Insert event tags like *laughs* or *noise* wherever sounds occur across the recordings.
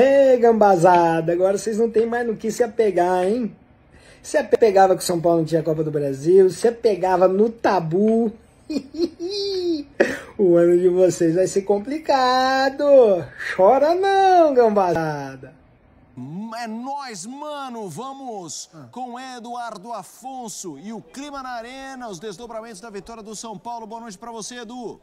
Ei, gambazada, agora vocês não tem mais no que se apegar, hein? Se apegava que o São Paulo não tinha Copa do Brasil, se apegava no tabu. *laughs* o ano de vocês vai ser complicado. Chora não, gambazada. É nós, mano! Vamos com Eduardo Afonso e o clima na arena, os desdobramentos da vitória do São Paulo. Boa noite para você, Edu.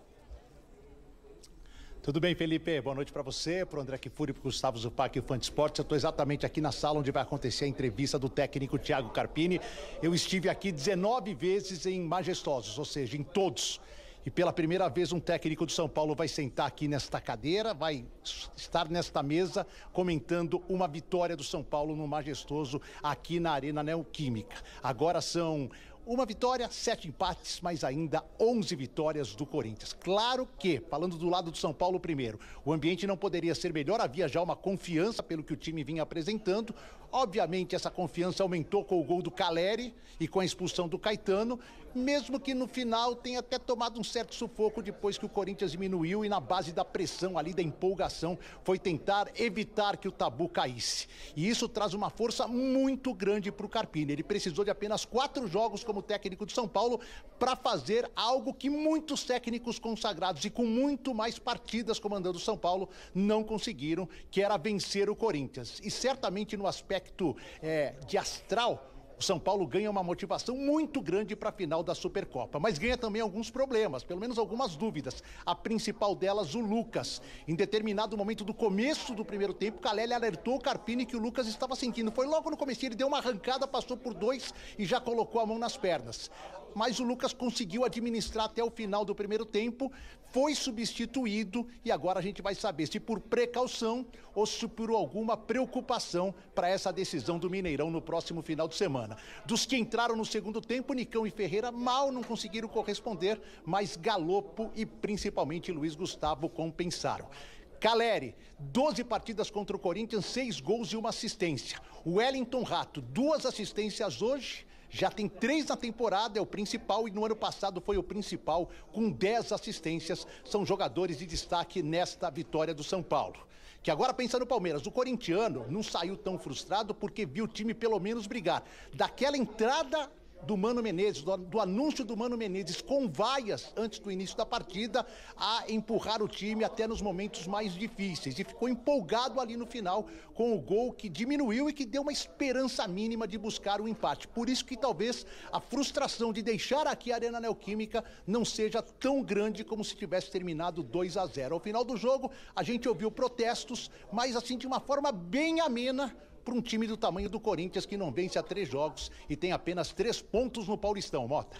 Tudo bem, Felipe? Boa noite para você, para o André Kifuri, para o Gustavo Zupac e o Fã Esportes. Eu estou exatamente aqui na sala onde vai acontecer a entrevista do técnico Thiago Carpini. Eu estive aqui 19 vezes em Majestosos, ou seja, em todos. E pela primeira vez um técnico do São Paulo vai sentar aqui nesta cadeira, vai estar nesta mesa comentando uma vitória do São Paulo no Majestoso aqui na Arena Neoquímica. Agora são uma vitória, sete empates, mas ainda 11 vitórias do Corinthians. Claro que, falando do lado do São Paulo primeiro, o ambiente não poderia ser melhor, havia já uma confiança pelo que o time vinha apresentando. Obviamente, essa confiança aumentou com o gol do Caleri e com a expulsão do Caetano, mesmo que no final tenha até tomado um certo sufoco depois que o Corinthians diminuiu e na base da pressão ali, da empolgação, foi tentar evitar que o tabu caísse. E isso traz uma força muito grande para o Carpini. Ele precisou de apenas quatro jogos como técnico de São Paulo para fazer algo que muitos técnicos consagrados e com muito mais partidas comandando São Paulo não conseguiram, que era vencer o Corinthians. E certamente no aspecto é, de astral, o São Paulo ganha uma motivação muito grande para a final da Supercopa, mas ganha também alguns problemas, pelo menos algumas dúvidas. A principal delas, o Lucas. Em determinado momento do começo do primeiro tempo, Calelli alertou o Carpini que o Lucas estava sentindo. Foi logo no começo, ele deu uma arrancada, passou por dois e já colocou a mão nas pernas mas o Lucas conseguiu administrar até o final do primeiro tempo, foi substituído e agora a gente vai saber se por precaução ou se por alguma preocupação para essa decisão do Mineirão no próximo final de semana. Dos que entraram no segundo tempo, Nicão e Ferreira mal não conseguiram corresponder, mas Galopo e principalmente Luiz Gustavo compensaram. Caleri, 12 partidas contra o Corinthians, 6 gols e uma assistência. Wellington Rato, duas assistências hoje já tem três na temporada, é o principal, e no ano passado foi o principal, com 10 assistências. São jogadores de destaque nesta vitória do São Paulo. Que agora pensa no Palmeiras, o corintiano não saiu tão frustrado porque viu o time pelo menos brigar. Daquela entrada do Mano Menezes, do, do, anúncio do Mano Menezes com vaias antes do início da partida a empurrar o time até nos momentos mais difíceis. E ficou empolgado ali no final com o gol que diminuiu e que deu uma esperança mínima de buscar o empate. Por isso que talvez a frustração de deixar aqui a Arena Neoquímica não seja tão grande como se tivesse terminado 2 a 0. Ao final do jogo, a gente ouviu protestos, mas assim de uma forma bem amena para um time do tamanho do Corinthians que não vence há três jogos e tem apenas três pontos no Paulistão. Mota.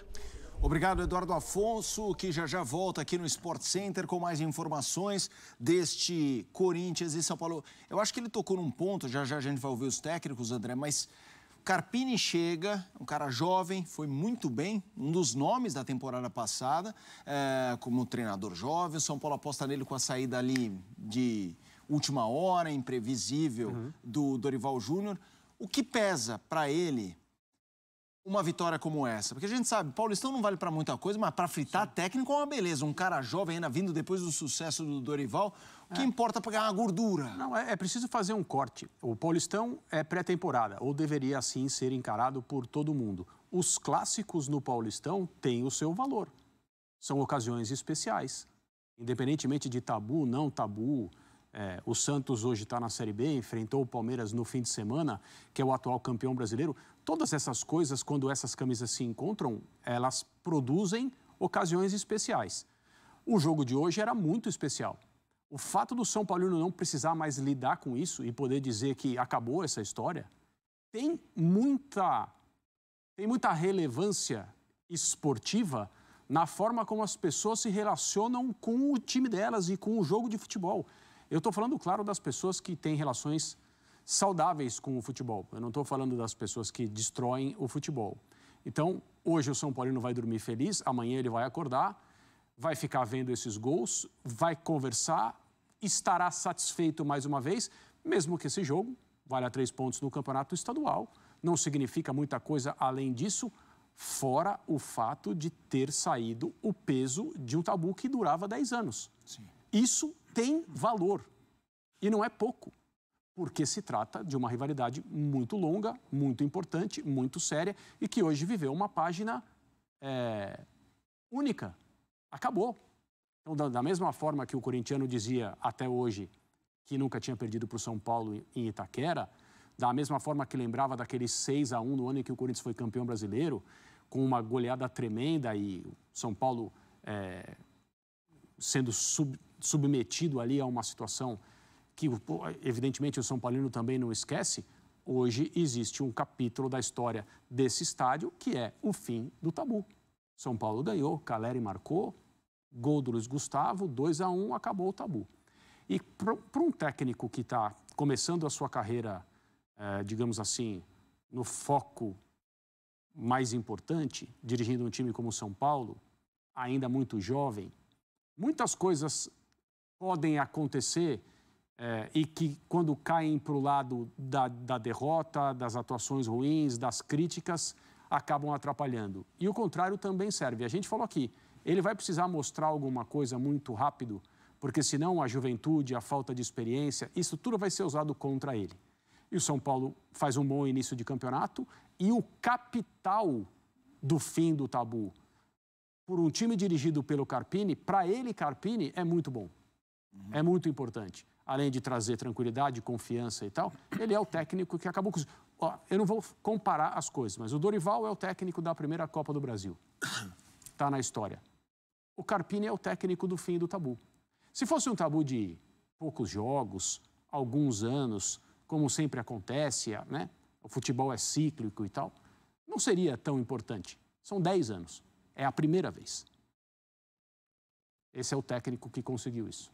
Obrigado, Eduardo Afonso, que já já volta aqui no Sport Center com mais informações deste Corinthians e São Paulo. Eu acho que ele tocou num ponto, já já a gente vai ouvir os técnicos, André, mas Carpini chega, um cara jovem, foi muito bem, um dos nomes da temporada passada, é, como treinador jovem. O São Paulo aposta nele com a saída ali de última hora, imprevisível uhum. do Dorival Júnior. O que pesa para ele uma vitória como essa? Porque a gente sabe, Paulistão não vale para muita coisa, mas para fritar Sim. técnico é uma beleza. Um cara jovem ainda vindo depois do sucesso do Dorival, o que é. importa é pegar uma gordura? Não, é, é, preciso fazer um corte. O Paulistão é pré-temporada, ou deveria assim ser encarado por todo mundo. Os clássicos no Paulistão têm o seu valor. São ocasiões especiais. Independentemente de tabu, não tabu, é, o Santos hoje está na Série B, enfrentou o Palmeiras no fim de semana, que é o atual campeão brasileiro. Todas essas coisas, quando essas camisas se encontram, elas produzem ocasiões especiais. O jogo de hoje era muito especial. O fato do São Paulino não precisar mais lidar com isso e poder dizer que acabou essa história tem muita, tem muita relevância esportiva na forma como as pessoas se relacionam com o time delas e com o jogo de futebol. Eu estou falando, claro, das pessoas que têm relações saudáveis com o futebol. Eu não estou falando das pessoas que destroem o futebol. Então, hoje o São Paulino vai dormir feliz, amanhã ele vai acordar, vai ficar vendo esses gols, vai conversar, estará satisfeito mais uma vez, mesmo que esse jogo valha três pontos no campeonato estadual. Não significa muita coisa além disso, fora o fato de ter saído o peso de um tabu que durava 10 anos. Sim. Isso tem valor. E não é pouco. porque se trata de uma rivalidade muito longa, muito importante, muito séria e que hoje viveu uma página é, única. Acabou. Então, da, da mesma forma que o corintiano dizia até hoje que nunca tinha perdido para o São Paulo em Itaquera, da mesma forma que lembrava daquele 6 a 1 no ano em que o Corinthians foi campeão brasileiro, com uma goleada tremenda e o São Paulo é, sendo sub, submetido ali a uma situação que, evidentemente, o São Paulino também não esquece, hoje existe um capítulo da história desse estádio que é o fim do tabu. São Paulo ganhou, Caleri marcou, gol do Luiz Gustavo, 2 a 1 acabou o tabu. E para um técnico que está começando a sua carreira, é, digamos assim, no foco mais importante, dirigindo um time como o São Paulo, ainda muito jovem, muitas coisas podem acontecer é, e que, quando caem para o lado da, da derrota, das atuações ruins, das críticas, acabam atrapalhando. E o contrário também serve. A gente falou aqui, ele vai precisar mostrar alguma coisa muito rápido, porque senão a juventude, a falta de experiência, isso tudo vai ser usado contra ele. E o São Paulo faz um bom início de campeonato e o capital do fim do tabu por um time dirigido pelo Carpini, para ele, Carpini, é muito bom. Uhum. É muito importante além de trazer tranquilidade, confiança e tal, ele é o técnico que acabou com isso. Ó, eu não vou comparar as coisas, mas o Dorival é o técnico da primeira Copa do Brasil. Está na história. O Carpini é o técnico do fim do tabu. Se fosse um tabu de poucos jogos, alguns anos, como sempre acontece, né? o futebol é cíclico e tal, não seria tão importante. São 10 anos. É a primeira vez. Esse é o técnico que conseguiu isso.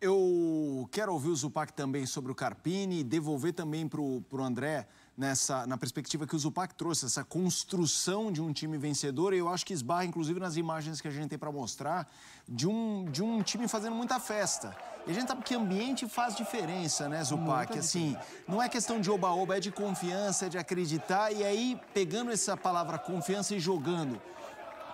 Eu quero ouvir o Zupac também sobre o Carpini e devolver também para o André nessa, na perspectiva que o Zupac trouxe, essa construção de um time vencedor. E eu acho que esbarra, inclusive, nas imagens que a gente tem para mostrar, de um, de um time fazendo muita festa. E a gente sabe que ambiente faz diferença, né, Zupac? Assim, não é questão de oba-oba, é de confiança, é de acreditar. E aí, pegando essa palavra confiança e jogando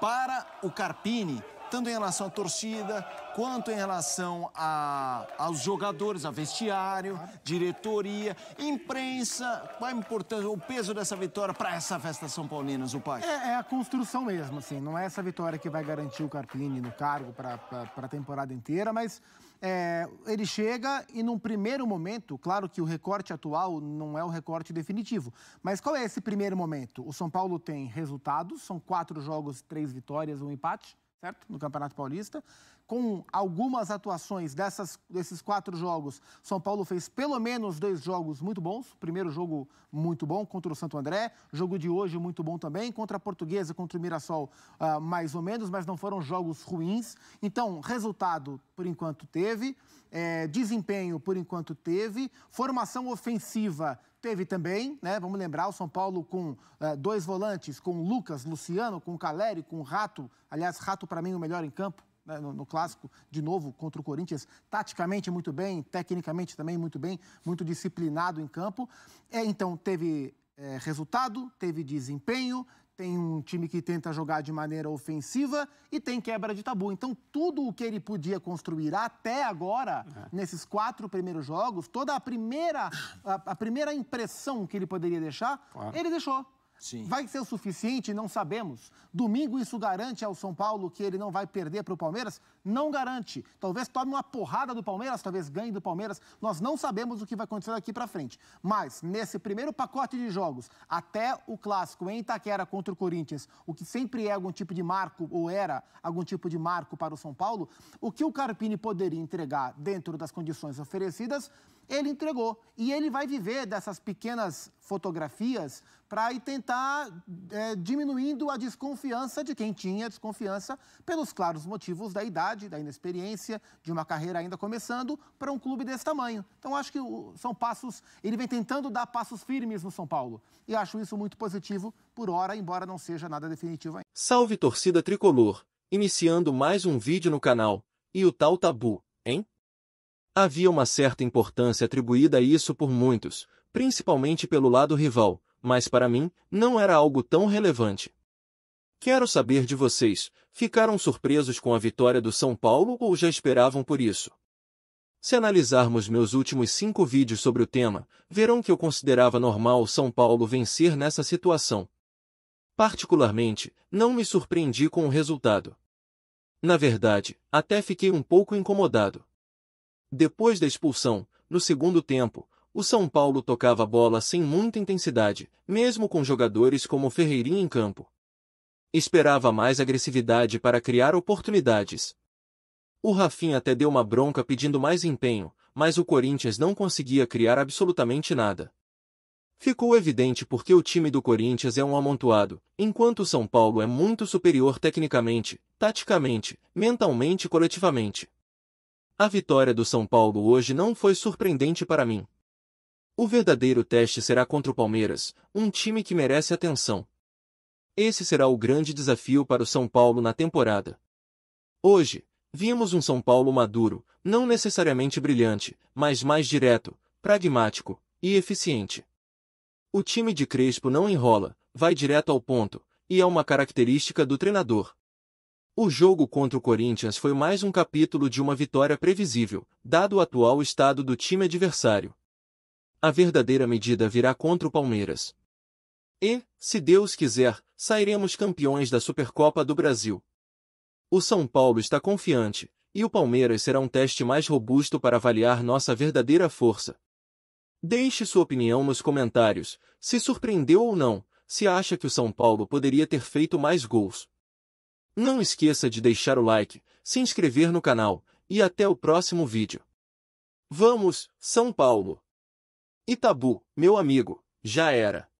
para o Carpini, tanto em relação à torcida, quanto em relação a, aos jogadores, a vestiário, diretoria, imprensa. Qual a importância, o peso dessa vitória para essa festa São Paulina, Zupai? É, é, a construção mesmo, assim. Não é essa vitória que vai garantir o Carpini no cargo para a temporada inteira, mas é, ele chega e num primeiro momento, claro que o recorte atual não é o recorte definitivo, mas qual é esse primeiro momento? O São Paulo tem resultados, são quatro jogos, três vitórias, um empate certo? No Campeonato Paulista. Com algumas atuações dessas, desses quatro jogos, São Paulo fez pelo menos dois jogos muito bons. Primeiro jogo muito bom contra o Santo André, jogo de hoje muito bom também, contra a Portuguesa, contra o Mirassol, uh, mais ou menos, mas não foram jogos ruins. Então, resultado, por enquanto, teve. É, desempenho, por enquanto, teve. Formação ofensiva Teve também, né? Vamos lembrar, o São Paulo com uh, dois volantes, com Lucas, Luciano, com Caleri, com Rato. Aliás, Rato, para mim, o melhor em campo. Né? No, no, clássico, de novo, contra o Corinthians, taticamente muito bem, tecnicamente também muito bem, muito disciplinado em campo. É, então, teve é, resultado, teve desempenho, tem um time que tenta jogar de maneira ofensiva e tem quebra de tabu. Então, tudo o que ele podia construir até agora, é. nesses quatro primeiros jogos, toda a primeira, a, a primeira impressão que ele poderia deixar, claro. ele deixou. Sim. Vai ser o suficiente? Não sabemos. Domingo isso garante ao São Paulo que ele não vai perder para o Palmeiras? Não garante. Talvez tome uma porrada do Palmeiras, talvez ganhe do Palmeiras. Nós não sabemos o que vai acontecer daqui para frente. Mas nesse primeiro pacote de jogos, até o clássico em Itaquera contra o Corinthians, o que sempre é algum tipo de marco ou era algum tipo de marco para o São Paulo, o que o Carpini poderia entregar dentro das condições oferecidas ele entregou. E ele vai viver dessas pequenas fotografias para tentar é, diminuindo a desconfiança de quem tinha desconfiança pelos claros motivos da idade, da inexperiência, de uma carreira ainda começando para um clube desse tamanho. Então acho que são passos, ele vem tentando dar passos firmes no São Paulo. E acho isso muito positivo por hora, embora não seja nada definitivo ainda. Salve torcida tricolor, iniciando mais um vídeo no canal. E o tal tabu, hein? Havia uma certa importância atribuída a isso por muitos, principalmente pelo lado rival, mas para mim, não era algo tão relevante. Quero saber de vocês, ficaram surpresos com a vitória do São Paulo ou já esperavam por isso? Se analisarmos meus últimos cinco vídeos sobre o tema, verão que eu considerava normal o São Paulo vencer nessa situação. Particularmente, não me surpreendi com o resultado. Na verdade, até fiquei um pouco incomodado. Depois da expulsão, no segundo tempo, o São Paulo tocava a bola sem muita intensidade, mesmo com jogadores como Ferreirinha em campo. Esperava mais agressividade para criar oportunidades. O Rafinha até deu uma bronca pedindo mais empenho, mas o Corinthians não conseguia criar absolutamente nada. Ficou evidente porque o time do Corinthians é um amontoado, enquanto o São Paulo é muito superior tecnicamente, taticamente, mentalmente e coletivamente. A vitória do São Paulo hoje não foi surpreendente para mim. O verdadeiro teste será contra o Palmeiras, um time que merece atenção. Esse será o grande desafio para o São Paulo na temporada. Hoje, vimos um São Paulo maduro, não necessariamente brilhante, mas mais direto, pragmático e eficiente. O time de Crespo não enrola, vai direto ao ponto, e é uma característica do treinador. O jogo contra o Corinthians foi mais um capítulo de uma vitória previsível, dado o atual estado do time adversário. A verdadeira medida virá contra o Palmeiras. E, se Deus quiser, sairemos campeões da Supercopa do Brasil. O São Paulo está confiante, e o Palmeiras será um teste mais robusto para avaliar nossa verdadeira força. Deixe sua opinião nos comentários, se surpreendeu ou não, se acha que o São Paulo poderia ter feito mais gols. Não esqueça de deixar o like, se inscrever no canal, e até o próximo vídeo. Vamos, São Paulo! Itabu, meu amigo, já era.